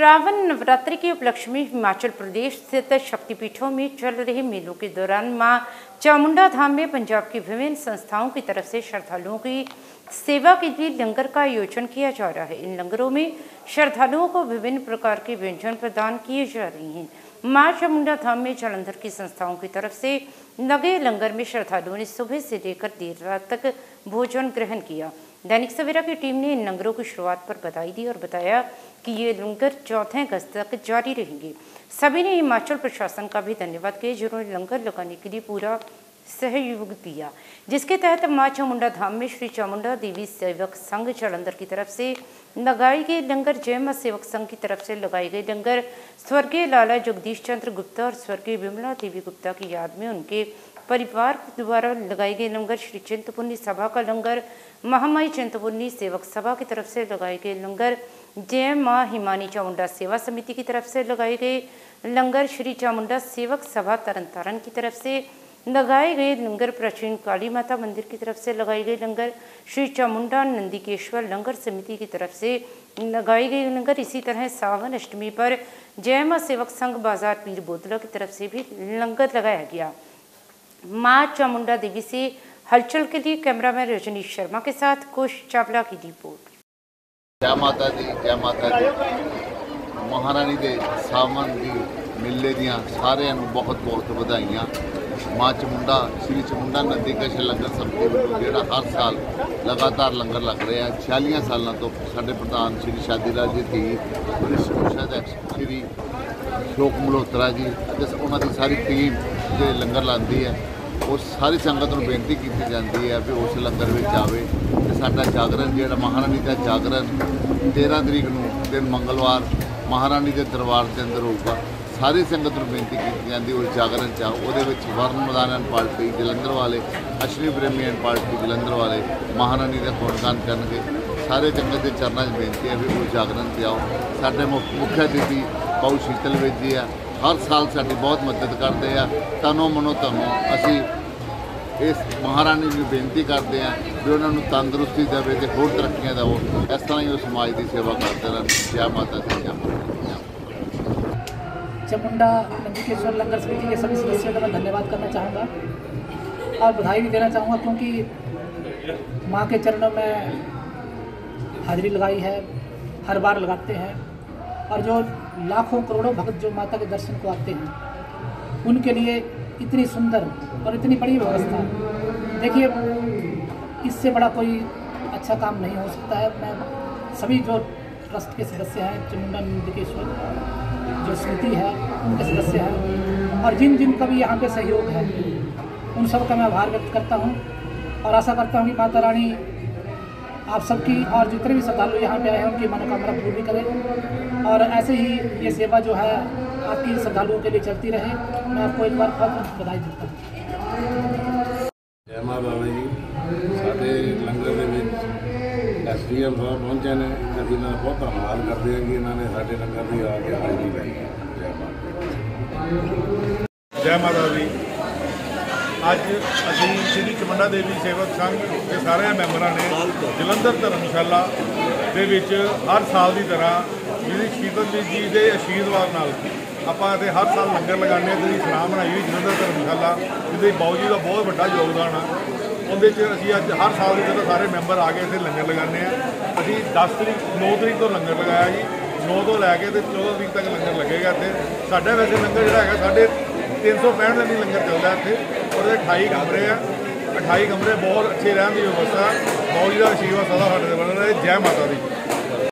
श्रावण नवरात्रि के उपलक्ष्य में हिमाचल प्रदेश स्थित शक्तिपीठों में चल रहे मेलों के दौरान माँ चामुंडा धाम में पंजाब की विभिन्न संस्थाओं की तरफ़ से श्रद्धालुओं की सेवा के लिए लंगर का आयोजन किया जा रहा है। इन लंगरों में श्रद्धालुओं को विभिन्न प्रकार के व्यंजन प्रदान किए जा रहे हैं। माँ चामुंडा धाम में जलंधर की संस्थाओं की तरफ़ से लगे लंगर में श्रद्धालुओं ने सुबह से लेकर देर रात तक भोजन ग्रहण किया। दैनिक सवेरा की टीम ने इन लंगरों की शुरुआत पर बधाई दी और बताया कि ये लंगर चौथे अगस्त तक जारी रहेंगे। सभी ने हिमाचल प्रशासन का भी धन्यवाद किया, जिन्होंने लंगर लगाने के लिए पूरा सहयोग दिया। जिसके तहत माँ चामुंडा धाम में श्री चामुंडा देवी सेवक संघ जालंधर की तरफ़ से लगाई गई लंगर, जय माँ सेवक संघ की तरफ़ से लगाई गई लंगर, स्वर्गीय लाला जगदीश चंद्र गुप्ता और स्वर्गीय विमला देवी गुप्ता की याद में उनके परिवार द्वारा लगाई गई लंगर श्री चिंतपुर्णी सभा का लंगर, महामाई चिंतपुर्णी सेवक सभा की तरफ़ से लगाए गए लंगर, जय माँ हिमानी चामुंडा सेवा समिति की तरफ़ से लगाए गए लंगर, श्री चामुंडा सेवक सभा तरन तारण की तरफ़ से लगाए गए लंगर, प्राचीन काली माता मंदिर की तरफ़ से लगाई गई लंगर, श्री चामुंडा नंदीकेश्वर लंगर समिति की तरफ़ से लगाई गई लंगर। इसी तरह सावन अष्टमी पर जय माँ सेवक संघ बाज़ार पीर बोतला की तरफ़ से भी लंगर लगाया गया। माँ चामुंडा देवी से हलचल के लिए कैमरामैन रजनीश शर्मा के साथ कुश चावला की रिपोर्ट ਜੈ ਮਾਤਾ ਦੀ ਜੈ ਮਾਤਾ ਦੀ ਮਹਾਰਾਣੀ ਦੇ ਸਾਵਨ ਦੀ ਮੇਲੇ ਦੀਆਂ ਸਾਰਿਆਂ ਨੂੰ ਬਹੁਤ ਬਹੁਤ ਵਧਾਈਆਂ ਮਾਂ ਚਮੁੰਡਾ ਸ੍ਰੀ ਚਮੁੰਡਾ ਨਦੀ ਕਸ਼ ਲੰਗਰ ਸਮਿਤੀ ਵੱਲੋਂ ਜਿਹੜਾ ਹਰ ਸਾਲ ਲਗਾਤਾਰ ਲੰਗਰ ਲੱਗ ਰਿਹਾ 46 ਸਾਲਾਂ ਤੋਂ ਸਾਡੇ ਪ੍ਰਧਾਨ ਸ੍ਰੀ ਸ਼ਾਦੀ ਲਾਲ ਜੀ ਦੀ ਪ੍ਰਿੰਸੀਪਲ ਸ੍ਰੀ ਸ਼ੋਕ ਮਲਹੋਤਰਾ ਜੀ ਅਤੇ ਉਹਨਾਂ ਦੀ ਸਾਰੀ ਟੀਮ ਜਿਹੜੇ ਲੰਗਰ ਲਾਉਂਦੀ ਹੈ ਉਸ ਸਾਰੀ ਸੰਗਤ ਨੂੰ ਬੇਨਤੀ ਕੀਤੀ ਜਾਂਦੀ ਹੈ ਵੀ ਉਸ ਲੰਗਰ ਵਿੱਚ ਆਵੇ ਤੇ ਸਾਡਾ ਜਾਗਰਣ ਜਿਹੜਾ ਮਹਾਰਾਣੀ ਦਾ ਜਾਗਰਣ 13 ਤਰੀਕ ਨੂੰ ਦਿਨ ਮੰਗਲਵਾਰ ਮਹਾਰਾਣੀ ਦੇ ਦਰਬਾਰ ਦੇ ਅੰਦਰ ਹੋਊਗਾ, ਸਾਰੀ ਸੰਗਤ ਨੂੰ ਬੇਨਤੀ ਕੀਤੀ ਜਾਂਦੀ ਉਸ ਜਾਗਰਣ ਚ ਆਓ ਉਹਦੇ ਵਿੱਚ ਵਰਨ ਮਦਾਨਨ ਪਾਰਟੀ, ਜਲੰਧਰ ਵਾਲੇ ਅਸ਼ਵਨੀ ਪ੍ਰੇਮੀਅਨ ਪਾਰਟੀ ਜਲੰਧਰ ਵਾਲੇ ਮਹਾਰਾਣੀ ਦਾ ਗੁਣਗਾਨ ਕਰਨਗੇ। ਸਾਰੇ ਸੰਗਤ ਦੇ ਚਰਨਾਂ 'ਚ ਬੇਨਤੀ ਹੈ ਵੀ ਉਸ ਜਾਗਰਣ ਤੇ ਆਓ। ਸਾਡੇ ਮੁੱਖ ਮੁੱਖ ਅਤਿਥੀ ਪਾਉ ਸ਼ੀਤਲ ਵਿੱਚ ਆ। ਹਰ ਸਾਲ ਸਾਡੀ ਬਹੁਤ ਮਦਦ ਕਰਦੇ ਆ। ਤਨੋ ਮਨੋ ਤਨੋ ਅਸੀਂ ਇਸ ਮਹਾਰਾਣੀ ਨੂੰ ਬੇਨਤੀ ਕਰਦੇ ਆ ਵੀ ਉਹਨਾਂ ਨੂੰ ਤੰਦਰੁਸਤੀ ਦੇਵੇ ਤੇ ਹੋਰ ਤਰੱਕੀਆਂ ਦੇਵੋ ਇਸ ਤਰ੍ਹਾਂ ਹੀ ਉਹ ਸਮਾਜ ਦੀ ਸੇਵਾ ਕਰਦੇ ਰਹਿਣ ਜੈ ਮਾਤਾ ਦੀ ਜੈ ਮਾਤਾ ਦੀ ਜੈ ਮਾਤਾ ਦੀ। चामुंडा नंदीकेश्वर लंगर समिति के सभी सदस्यों का मैं धन्यवाद करना चाहूँगा और बधाई भी देना चाहूँगा क्योंकि माँ के चरणों में हाजिरी लगाई है हर बार लगाते हैं और जो लाखों करोड़ों भक्त जो माता के दर्शन को आते हैं उनके लिए इतनी सुंदर और इतनी बड़ी व्यवस्था। देखिए, इससे बड़ा कोई अच्छा काम नहीं हो सकता है। मैं सभी जो ट्रस्ट के सदस्य हैं चामुंडा नंदीकेश्वर जो समिति है, उनके सदस्य हैं। और जिन जिन का भी यहाँ पे सहयोग है, उन सब का मैं आभार व्यक्त करता हूँ। और आशा करता हूँ कि माता रानी आप सबकी और जितने भी श्रद्धालु यहाँ पे आए हैं, उनकी मनोकामना पूरी करें। और ऐसे ही ये सेवा जो है आपकी श्रद्धालुओं के लिए चलती रहे मैं आपको एक बार बहुत बधाई देता हूँ ਜੈ ਮਾਂ ਬਾਬਾ ਜੀ ਸਾਡੇ ਲੰਗਰ ਦੇ ਵਿੱਚ ਐਸਡੀਐਮ ਸਾਹਿਬ ਪਹੁੰਚੇ ਨੇ ਅਸੀਂ ਇਹਨਾਂ ਦਾ ਬਹੁਤ ਧੰਨਵਾਦ ਕਰਦੇ ਹਾਂ ਕਿ ਇਹਨਾਂ ਨੇ ਸਾਡੇ ਲੰਗਰ ਦੀ ਆ ਕੇ ਹਾਜ਼ਰੀ ਲਾਈ ਹੈ ਜੈ ਮਾਤਾ ਜੈ ਮਾਤਾ ਦੀ ਅੱਜ ਅਸੀਂ ਸ਼੍ਰੀ ਚਮੰਡਾ ਦੇਵੀ ਸੇਵਕ ਸੰਘ ਦੇ ਸਾਰੇ ਮੈਂਬਰਾਂ ਨੇ ਜਲੰਧਰ ਧਰਮਸ਼ਾਲਾ ਦੇ ਵਿੱਚ ਹਰ ਸਾਲ ਦੀ ਤਰ੍ਹਾਂ ਜਿਹੜੀ ਸ਼ੀਤਲ ਜੀ ਦੇ ਆਸ਼ੀਰਵਾਦ ਨਾਲ ਆਪਾਂ ਇੱਥੇ ਹਰ ਸਾਲ ਲੰਗਰ ਲਗਾਉਂਦੇ ਹਾਂ ਜਿਹਦੀ ਸਲਾਮ ਬਣਾਈ ਹੋਈ ਜਲੰਧਰ ਧਰਮਸ਼ਾਲਾ, ਜਿਹਦੇ ਬਾਊ ਜੀ ਦਾ ਬਹੁਤ ਵੱਡਾ ਯੋਗਦਾਨ ਆ। ਉਹਦੇ 'ਚ ਅਸੀਂ ਅੱਜ ਹਰ ਸਾਲ ਦੇ ਤਰ੍ਹਾਂ ਸਾਰੇ ਮੈਂਬਰ ਆ ਕੇ ਇੱਥੇ ਲੰਗਰ ਲਗਾਉਂਦੇ ਆ ਅਸੀਂ 10 ਤਰੀਕ 9 ਤਰੀਕ ਤੋਂ ਲੰਗਰ ਲਗਾਇਆ ਜੀ। 9 ਤੋਂ ਲੈ ਕੇ ਤੇ 14 ਤਰੀਕ ਤੱਕ ਲੰਗਰ ਲੱਗੇਗਾ ਇੱਥੇ। ਸਾਡਾ ਵੈਸੇ ਲੰਗਰ ਜਿਹੜਾ ਹੈਗਾ ਸਾਡੇ 365 ਦਿਨ ਹੀ ਲੰਗਰ ਚੱਲਦਾ ਇੱਥੇ। ਉਹਦੇ 28 ਕਮਰੇ ਆ। 28 ਕਮਰੇ ਬਹੁਤ ਅੱਛੇ ਰਹਿਣ ਦੀ ਵਿਵਸਥਾ। ਬਾਊ ਜੀ ਦਾ ਆਸ਼ੀਰਵਾਦ ਸਦਾ ਸਾਡੇ ਤੇ ਬਣ ਰਹੇ। ਜੈ ਮਾਤਾ ਦੀ।